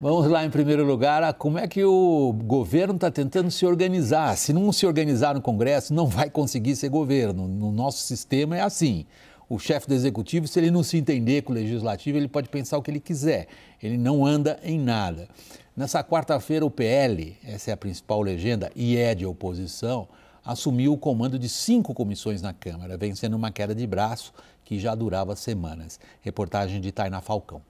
Vamos lá, em primeiro lugar, como é que o governo está tentando se organizar? Se não se organizar no Congresso, não vai conseguir ser governo. No nosso sistema é assim. O chefe do executivo, se ele não se entender com o legislativo, ele pode pensar o que ele quiser. Ele não anda em nada. Nessa quarta-feira, o PL, essa é a principal legenda e é de oposição, assumiu o comando de cinco comissões na Câmara, vencendo uma queda de braço que já durava semanas. Reportagem de Tainá Falcão.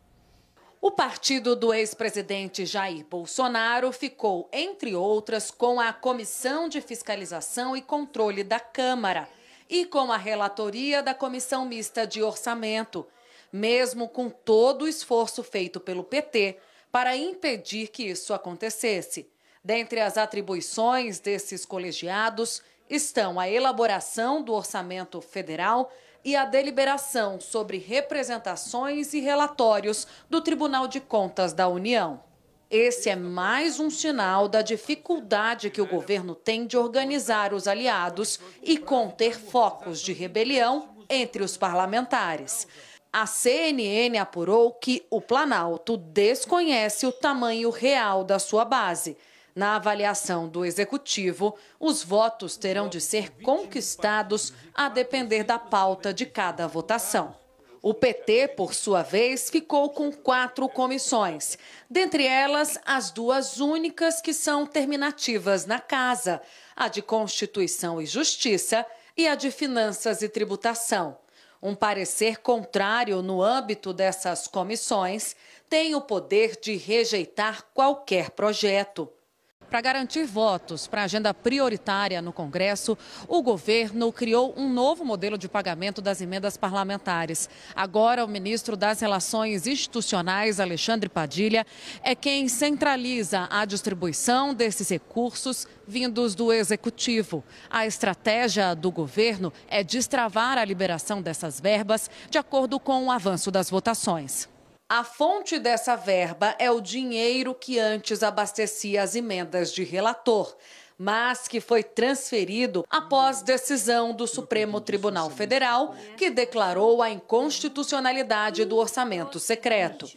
O partido do ex-presidente Jair Bolsonaro ficou, entre outras, com a Comissão de Fiscalização e Controle da Câmara e com a relatoria da Comissão Mista de Orçamento, mesmo com todo o esforço feito pelo PT para impedir que isso acontecesse. Dentre as atribuições desses colegiados estão a elaboração do orçamento federal e a deliberação sobre representações e relatórios do Tribunal de Contas da União. Esse é mais um sinal da dificuldade que o governo tem de organizar os aliados e conter focos de rebelião entre os parlamentares. A CNN apurou que o Planalto desconhece o tamanho real da sua base na avaliação do executivo, os votos terão de ser conquistados a depender da pauta de cada votação. O PT, por sua vez, ficou com quatro comissões, dentre elas as duas únicas que são terminativas na casa: a de Constituição e Justiça e a de Finanças e Tributação. Um parecer contrário no âmbito dessas comissões tem o poder de rejeitar qualquer projeto. Para garantir votos para a agenda prioritária no Congresso, o governo criou um novo modelo de pagamento das emendas parlamentares. Agora, o ministro das Relações Institucionais, Alexandre Padilha, é quem centraliza a distribuição desses recursos vindos do executivo. A estratégia do governo é destravar a liberação dessas verbas de acordo com o avanço das votações. A fonte dessa verba é o dinheiro que antes abastecia as emendas de relator, mas que foi transferido após decisão do Supremo Tribunal Federal, que declarou a inconstitucionalidade do orçamento secreto.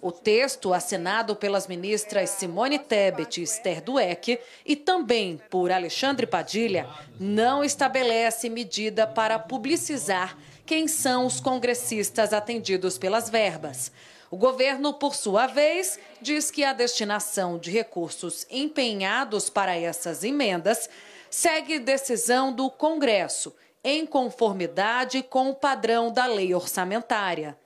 O texto, assinado pelas ministras Simone Tebet e Esther Dueck e também por Alexandre Padilha, não estabelece medida para publicizar quem são os congressistas atendidos pelas verbas. O governo, por sua vez, diz que a destinação de recursos empenhados para essas emendas segue decisão do Congresso, em conformidade com o padrão da lei orçamentária.